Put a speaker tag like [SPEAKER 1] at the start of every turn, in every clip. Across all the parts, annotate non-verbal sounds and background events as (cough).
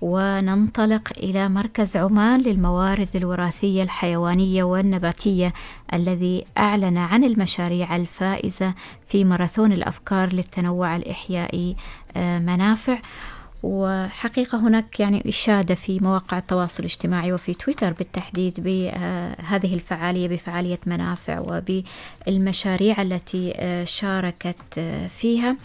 [SPEAKER 1] وننطلق إلى مركز عمان للموارد الوراثية الحيوانية والنباتية الذي أعلن عن المشاريع الفائزة في ماراثون الأفكار للتنوع الإحيائي آه، منافع. وحقيقة هناك يعني إشادة في مواقع التواصل الاجتماعي وفي تويتر بالتحديد بهذه الفعالية بفعالية منافع وبالمشاريع التي آه، شاركت آه، فيها.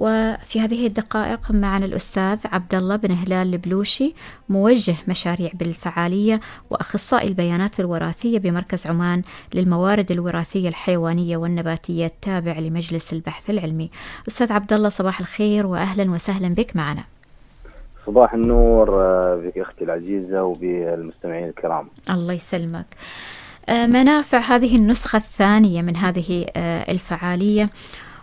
[SPEAKER 1] وفي هذه الدقائق معنا الأستاذ عبد الله بن هلال البلوشي موجه مشاريع بالفعالية وأخصائي البيانات الوراثية بمركز عمان للموارد الوراثية الحيوانية والنباتية التابع لمجلس البحث العلمي. أستاذ عبد الله صباح الخير وأهلا وسهلا بك معنا.
[SPEAKER 2] صباح النور آه، بك أختي العزيزة وبالمستمعين الكرام.
[SPEAKER 1] الله يسلمك. آه، منافع هذه النسخة الثانية من هذه آه، الفعالية.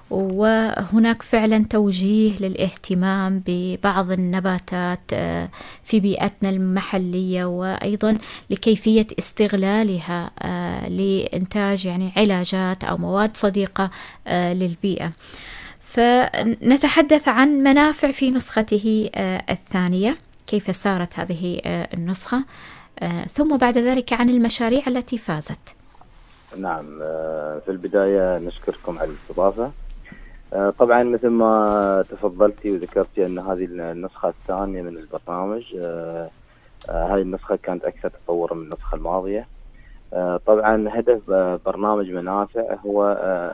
[SPEAKER 1] وهناك فعلا توجيه للاهتمام ببعض النباتات في بيئتنا المحلية وأيضا لكيفية استغلالها لإنتاج يعني علاجات أو مواد صديقة للبيئة. فنتحدث عن منافع في نسخته آه، الثانية كيف سارت هذه آه، النسخة آه، ثم بعد ذلك عن المشاريع التي فازت
[SPEAKER 2] نعم في البداية نشكركم على الاستضافة طبعا مثل ما تفضلتي وذكرتي أن هذه النسخة الثانية من البرنامج هذه النسخة كانت أكثر تطورا من النسخة الماضية. طبعا هدف برنامج منافع هو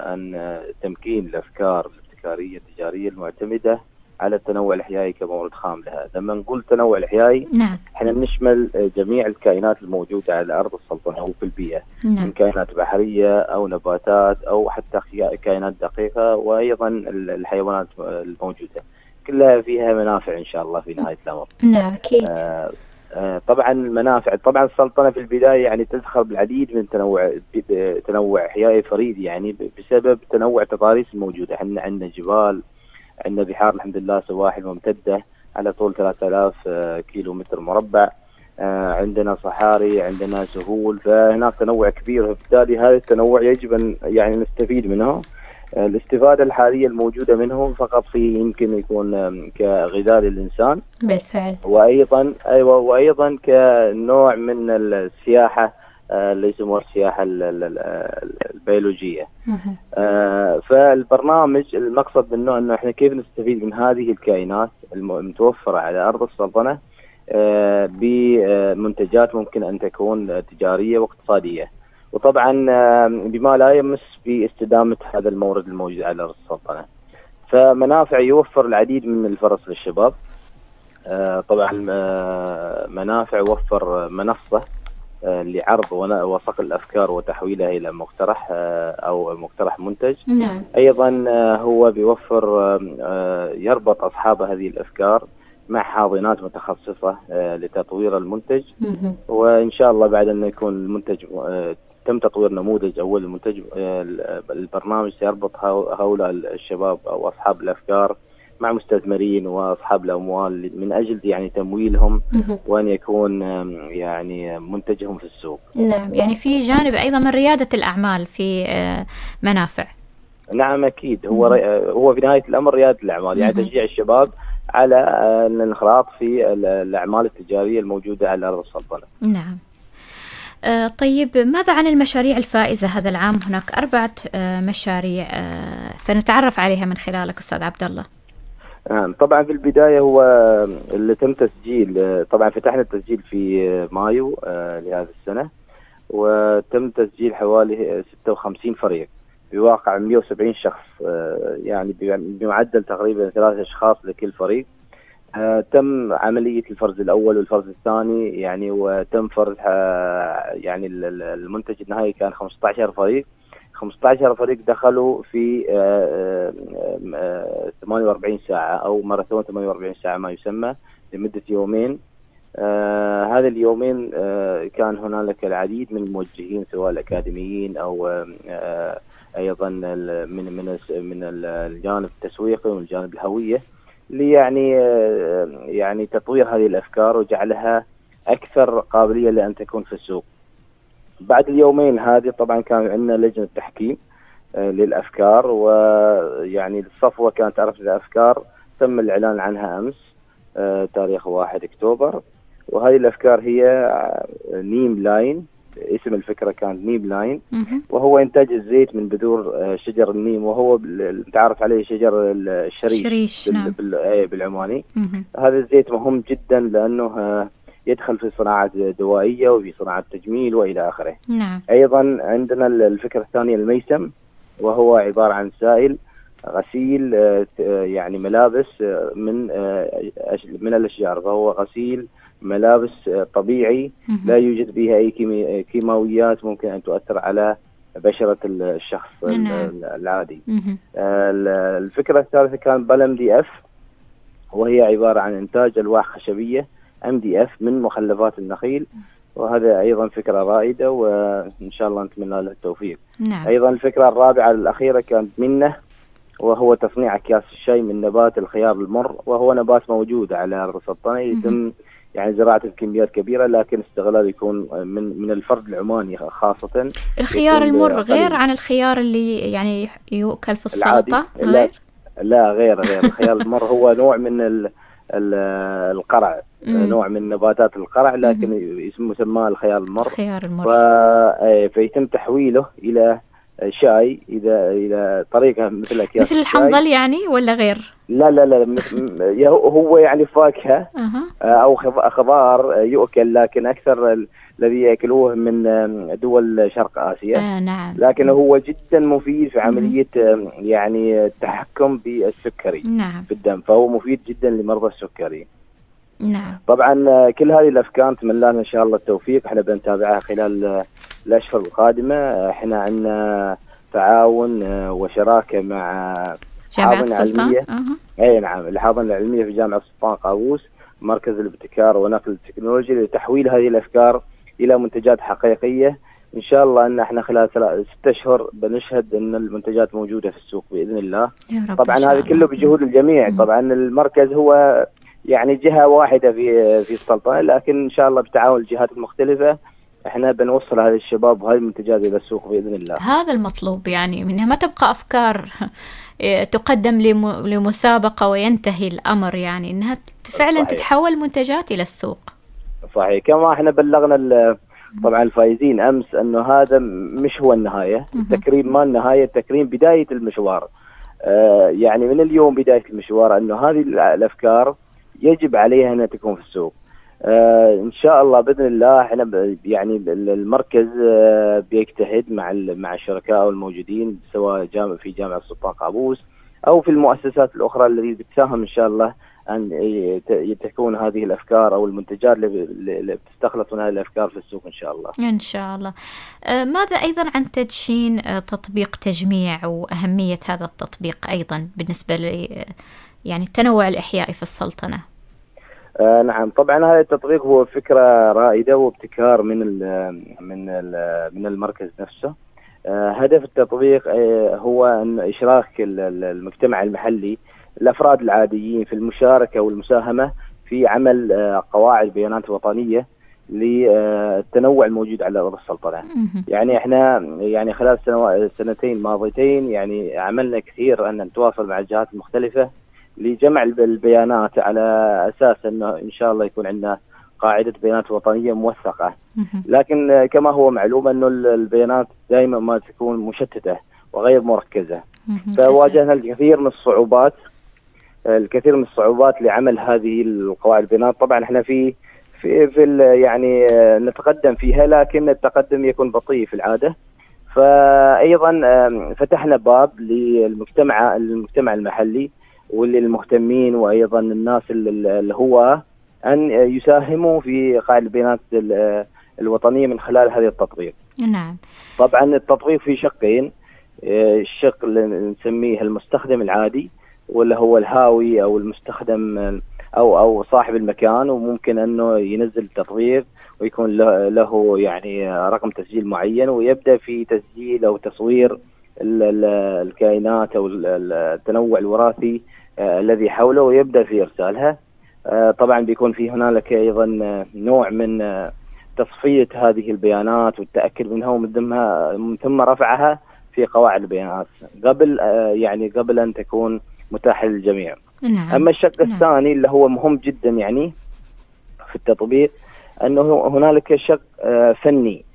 [SPEAKER 2] أن تمكين الأفكار الابتكارية التجارية المعتمدة على التنوع الاحيائي كمورد خام لها، لما نقول تنوع الاحيائي
[SPEAKER 1] نعم
[SPEAKER 2] إحنا نشمل جميع الكائنات الموجودة على أرض السلطنة أو في البيئة نعم. من كائنات بحرية أو نباتات أو حتى كائنات دقيقة وأيضا الحيوانات الموجودة. كلها فيها منافع إن شاء الله في نهاية الأمر.
[SPEAKER 1] نعم أكيد. آه
[SPEAKER 2] آه، طبعا المنافع طبعا السلطنة في البداية يعني تزخر بالعديد من تنوع تنوع احيائي فريد يعني بسبب تنوع التضاريس الموجوده إحنا عندنا جبال عندنا بحار الحمد لله سواحل ممتدة على طول 3000 آه، كيلو متر مربع. آه، عندنا صحاري عندنا سهول فهناك تنوع كبير. وبالتالي هذا التنوع يجب أن يعني نستفيد منه. الاستفادة الحالية الموجودة منه فقط في يمكن يكون كغذاء للإنسان.
[SPEAKER 1] بالفعل.
[SPEAKER 2] وأيضا أيوة وأيضا كنوع من السياحة. آه، اللي يسموها السياحة البيولوجية آه، فالبرنامج المقصد منه أنه إحنا كيف نستفيد من هذه الكائنات المتوفرة على أرض السلطنة آه، بمنتجات ممكن أن تكون تجارية واقتصادية وطبعا بما لا يمس باستدامة هذا المورد الموجود على أرض السلطنة. فمنافع يوفر العديد من الفرص للشباب. آه، طبعا آه، منافع يوفر منصة آه، لعرض وصقل الأفكار وتحويلها إلى مقترح أو مقترح منتج.
[SPEAKER 1] نعم.
[SPEAKER 2] أيضا هو بيوفر يربط أصحاب هذه الأفكار مع حاضنات متخصصة لتطوير المنتج وإن شاء الله بعد أن يكون المنتج تم تطوير نموذج أول المنتج آه، البرنامج سيربط هؤلاء الشباب أو أصحاب الأفكار مع مستثمرين وأصحاب الأموال من أجل يعني تمويلهم وأن يكون يعني منتجهم في السوق.
[SPEAKER 1] نعم يعني في جانب أيضا من ريادة الأعمال في آه، منافع.
[SPEAKER 2] نعم أكيد هو هو في نهاية الأمر ريادة الأعمال يعني تشجيع الشباب على آه، الانخراط في الأعمال التجارية الموجودة على أرض السلطنة.
[SPEAKER 1] نعم. آه، طيب ماذا عن المشاريع الفائزة هذا العام هناك أربعة آه، مشاريع آه، فنتعرف عليها من خلالك أستاذ عبد الله
[SPEAKER 2] طبعا في البداية هو اللي تم تسجيل طبعا فتحنا التسجيل في مايو لهذه السنة وتم تسجيل حوالي 56 فريق. بواقع 170 شخص يعني بمعدل تقريبا ثلاثة أشخاص لكل فريق. آه، تم عملية الفرز الأول والفرز الثاني يعني وتم فرز آه، يعني المنتج النهائي كان 15 فريق. 15 فريق دخلوا في 48 آه، ساعة أو ماراثون 48 ساعة ما يسمى لمدة يومين آه هذا اليومين آه كان هنالك العديد من الموجهين سواء الأكاديميين أو آه أيضا من من من الجانب التسويقي والجانب الهوية ليعني آه، يعني تطوير هذه الأفكار وجعلها أكثر قابلية لأن تكون في السوق. بعد اليومين هذه طبعا كان عندنا لجنة تحكيم آه، للأفكار ويعني الصفوة كانت تعرف الأفكار تم الإعلان عنها أمس تاريخ 1 أكتوبر. وهذه الأفكار هي Neem Line اسم الفكرة كانت Neem Line. وهو إنتاج الزيت من بذور شجر النيم وهو تعرف عليه شجر الشريش.
[SPEAKER 1] شريش
[SPEAKER 2] بال...
[SPEAKER 1] نعم.
[SPEAKER 2] إيه، بالعماني هذا الزيت مهم جدا لأنه يدخل في صناعة دوائية وفي صناعة تجميل وإلى آخره
[SPEAKER 1] نعم.
[SPEAKER 2] أيضا عندنا الفكرة الثانية الميسم وهو عبارة عن سائل غسيل يعني ملابس من من الأشجار فهو غسيل ملابس طبيعي لا يوجد بها أي كيماويات ممكن أن تؤثر على بشرة الشخص نعم. العادي الفكرة الثالثة كان بلم دي إف وهي عبارة عن إنتاج ألواح خشبية MDF من مخلفات النخيل. وهذا أيضا فكرة رائدة وإن شاء الله نتمنى له التوفيق.
[SPEAKER 1] نعم.
[SPEAKER 2] أيضا الفكرة الرابعة الأخيرة كانت منه وهو تصنيع أكياس الشاي من نبات الخيار المر وهو نبات موجود على أرض السلطنة يتم يعني زراعته بكميات كبيرة لكن استغلال يكون من من الفرد العماني خاصة.
[SPEAKER 1] الخيار المر غير عن الخيار اللي يعني يؤكل في السلطة؟
[SPEAKER 2] لا, لا غير غير. الخيار المر هو نوع من ال القرع. مم. نوع من نباتات القرع لكن اسم مسماه الخيار المر.
[SPEAKER 1] خيار المر.
[SPEAKER 2] فيتم تحويله إلى شاي اذا إلى طريقة مثل أكياس
[SPEAKER 1] مثل الحنظل يعني ولا غير؟
[SPEAKER 2] لا لا لا هو يعني فاكهة أو خضار يؤكل لكن أكثر الذي يأكلوه من دول شرق آسيا.
[SPEAKER 1] آه نعم.
[SPEAKER 2] لكن هو جدا مفيد في عملية يعني التحكم بالسكري
[SPEAKER 1] نعم.
[SPEAKER 2] في الدم فهو مفيد جدا لمرضى السكري.
[SPEAKER 1] نعم.
[SPEAKER 2] طبعا كل هذه الأفكار نتمنى لنا إن شاء الله التوفيق. إحنا بنتابعها خلال الأشهر القادمة. إحنا عندنا تعاون وشراكة مع
[SPEAKER 1] جامعة السلطان؟
[SPEAKER 2] أه. اي نعم. الحاضنة العلمية في جامعة السلطان قابوس مركز الابتكار ونقل التكنولوجيا لتحويل هذه الأفكار إلى منتجات حقيقية. إن شاء الله إن إحنا خلال ست أشهر بنشهد إن المنتجات موجودة في السوق بإذن الله.
[SPEAKER 1] يا رب
[SPEAKER 2] طبعا هذا كله بجهود الجميع. مم. طبعا المركز هو يعني جهة واحدة في في السلطنه لكن إن شاء الله بتعاون الجهات المختلفة إحنا بنوصل هذه الشباب وهذه المنتجات إلى السوق بإذن الله.
[SPEAKER 1] هذا المطلوب يعني منها ما تبقى أفكار (laughs) تقدم لمسابقة وينتهي الأمر يعني إنها فعلا صحيح. تتحول منتجات إلى السوق.
[SPEAKER 2] صحيح كما إحنا بلغنا طبعا الفائزين أمس إنه هذا مش هو النهاية، التكريم ما النهاية، التكريم بداية المشوار. آه يعني من اليوم بداية المشوار إنه هذه الأفكار يجب عليها إنها تكون في السوق. آه إن شاء الله بإذن الله إحنا يعني المركز آه بيجتهد مع مع الشركاء الموجودين سواء جامع في جامعة السلطان قابوس أو في المؤسسات الأخرى التي بتساهم إن شاء الله أن تكون هذه الأفكار أو المنتجات اللي بتستخلص من هذه الأفكار في السوق إن شاء الله.
[SPEAKER 1] إن شاء الله. آه ماذا أيضا عن تدشين تطبيق تجميع وأهمية هذا التطبيق أيضا بالنسبة ل يعني التنوع الاحيائي في السلطنة؟
[SPEAKER 2] آه نعم. طبعا هذا التطبيق هو فكرة رائدة وابتكار من ال من ال من المركز نفسه. آه هدف التطبيق آه هو أن إشراك المجتمع المحلي الأفراد العاديين في المشاركة والمساهمة في عمل آه قواعد بيانات وطنية للتنوع الموجود على أرض السلطنة. يعني إحنا يعني خلال السنتين الماضيتين يعني عملنا كثير أن نتواصل مع الجهات المختلفة لجمع البيانات على أساس إنه إن شاء الله يكون عندنا قاعدة بيانات وطنية موثقة. لكن كما هو معلوم إنه البيانات دائما ما تكون مشتتة وغير مركزة. فواجهنا الكثير من الصعوبات الكثير من الصعوبات لعمل هذه القواعد البيانات. طبعا إحنا في في في يعني نتقدم فيها لكن التقدم يكون بطيء في العادة. فايضا فتحنا باب للمجتمع المجتمع المحلي واللي المهتمين وأيضا الناس الهواة أن يساهموا في قاعدة البيانات الوطنية من خلال هذا التطبيق.
[SPEAKER 1] نعم.
[SPEAKER 2] طبعا التطبيق في شقين الشق اللي نسميه المستخدم العادي واللي هو الهاوي أو المستخدم أو أو صاحب المكان وممكن أنه ينزل التطبيق ويكون له يعني رقم تسجيل معين ويبدأ في تسجيل أو تصوير الكائنات أو التنوع الوراثي الذي حوله ويبدا في إرسالها طبعا بيكون في هنالك أيضا نوع من تصفية هذه البيانات والتأكد منها ومن ثم من ثم رفعها في قواعد البيانات قبل يعني قبل أن تكون متاحة للجميع. نعم. أما الشق نعم. الثاني اللي هو مهم جدا يعني في التطبيق أنه هنالك شق آه، فني آه،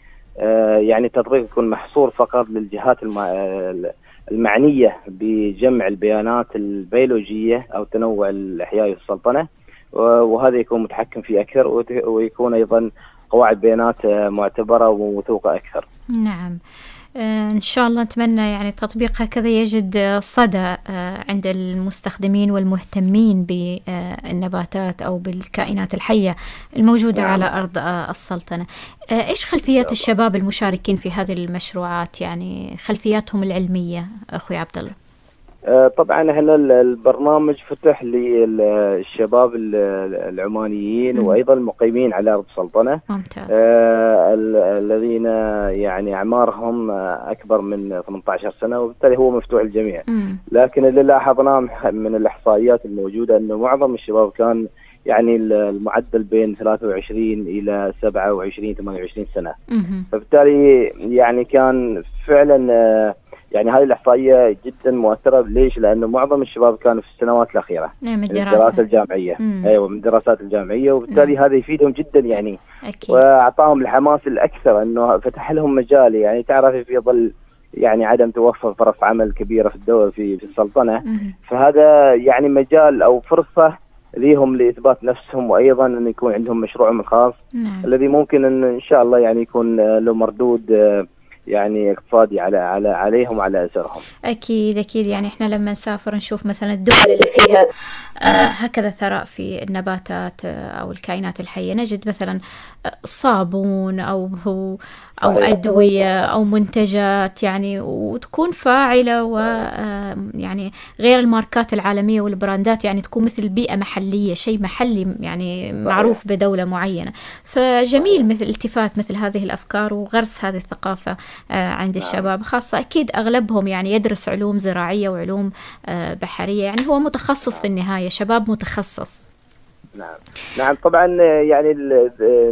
[SPEAKER 2] يعني التطبيق يكون محصور فقط للجهات المعنية بجمع البيانات البيولوجية أو التنوع الاحيائي في السلطنه وهذا يكون متحكم فيه أكثر ويكون أيضا قواعد بيانات معتبرة وموثوقة أكثر.
[SPEAKER 1] نعم. آه، إن شاء الله نتمنى يعني تطبيق هكذا يجد صدى آه، عند المستخدمين والمهتمين بالنباتات أو بالكائنات الحية الموجودة نعم. على أرض آه، السلطنة إيش خلفيات الشباب المشاركين في هذه المشروعات؟ يعني خلفياتهم العلمية أخوي عبد الله
[SPEAKER 2] آه، طبعا إحنا البرنامج فتح للشباب العمانيين وأيضا المقيمين على أرض السلطنه
[SPEAKER 1] ممتاز.
[SPEAKER 2] آه الذين يعني أعمارهم أكبر من 18 سنة وبالتالي هو مفتوح للجميع. لكن اللي لاحظناه من الإحصائيات الموجودة إنه معظم الشباب كان يعني المعدل بين 23 إلى 27 28 سنة فبالتالي يعني كان فعلا آه يعني هذه الإحصائية جدا مؤثرة ليش؟ لأنه معظم الشباب كانوا في السنوات الأخيرة
[SPEAKER 1] نعم من الدراسة
[SPEAKER 2] الجامعية مم. أيوه من الدراسات الجامعية وبالتالي مم. هذا يفيدهم جدا يعني أكيد. وأعطاهم الحماس الأكثر إنه فتح لهم مجال يعني تعرفي في ظل يعني عدم توفر فرص عمل كبيرة في الدول في في السلطنة مم. فهذا يعني مجال أو فرصة ليهم لإثبات نفسهم وأيضا أن يكون عندهم مشروعهم الخاص
[SPEAKER 1] نعم.
[SPEAKER 2] الذي ممكن أن إن شاء الله يعني يكون له مردود يعني اقتصادي على على عليهم وعلى اسرهم.
[SPEAKER 1] أكيد أكيد. يعني إحنا لما نسافر نشوف مثلا الدول اللي فيها آه هكذا ثراء في النباتات آه أو الكائنات الحية. نجد مثلا آه، صابون أو هو أو صحيح. أدوية أو منتجات يعني وتكون فاعلة و يعني غير الماركات العالمية والبراندات. يعني تكون مثل بيئة محلية شيء محلي يعني معروف بدولة معينة. فجميل مثل التفات مثل هذه الأفكار وغرس هذه الثقافة. عند نعم. الشباب. خاصة أكيد أغلبهم يعني يدرس علوم زراعية وعلوم آه، بحرية. يعني هو متخصص في النهاية شباب متخصص.
[SPEAKER 2] نعم. نعم طبعا يعني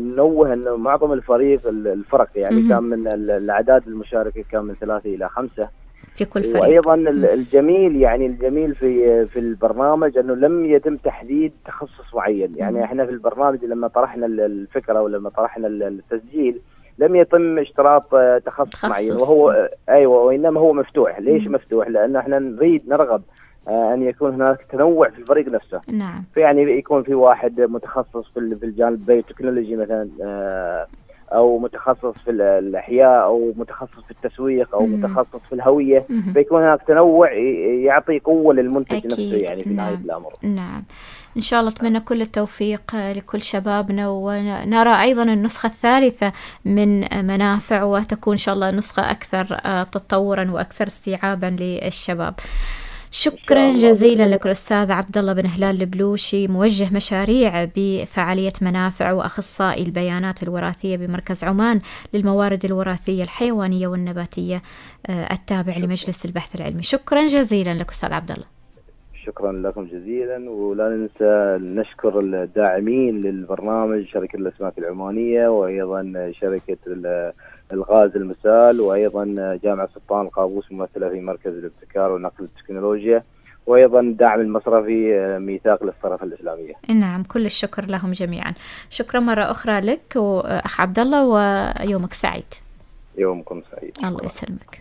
[SPEAKER 2] نوه إنه معظم الفريق الفرق يعني كان من الأعداد المشاركة كان من ثلاثة إلى خمسة.
[SPEAKER 1] في كل فريق.
[SPEAKER 2] وأيضا الجميل يعني الجميل في في البرنامج إنه لم يتم تحديد تخصص معين. يعني إحنا في البرنامج لما طرحنا الفكرة ولما طرحنا التسجيل لم يتم اشتراط تخصص, تخصص. معين وهو أيوه وإنما هو مفتوح ليش مفتوح لأنه إحنا نريد نرغب آه، أن يكون هناك تنوع في الفريق نفسه
[SPEAKER 1] نعم
[SPEAKER 2] فيعني يكون في واحد متخصص في الجانب التكنولوجي مثلا آه، أو متخصص في الأحياء أو متخصص في التسويق أو مم. متخصص في الهوية مم. فيكون هناك تنوع يعطي قوة للمنتج أكيد. نفسه يعني في نهاية نعم. الأمر
[SPEAKER 1] نعم إن شاء الله أتمنى كل التوفيق لكل شبابنا ونرى أيضا النسخة الثالثة من منافع وتكون إن شاء الله نسخة أكثر آه، تطورا وأكثر استيعابا للشباب. شكرا جزيلا لك الأستاذ عبد الله بن هلال البلوشي موجه مشاريع بفعالية منافع وأخصائي البيانات الوراثية بمركز عمان للموارد الوراثية الحيوانية والنباتية آه، التابع لمجلس البحث العلمي. شكرا جزيلا لك أستاذ عبد الله.
[SPEAKER 2] شكرا لكم جزيلا ولا ننسى نشكر الداعمين للبرنامج شركة الأسماك العمانية وأيضا شركة الغاز المسال وأيضا جامعة سلطان القابوس ممثلة في مركز الابتكار ونقل التكنولوجيا وأيضا الدعم المصرفي ميثاق للصرف الإسلامية.
[SPEAKER 1] نعم كل الشكر لهم جميعا. شكرا مرة أخرى لك وأخ عبد الله ويومك سعيد.
[SPEAKER 2] يومكم سعيد.
[SPEAKER 1] الله يسلمك.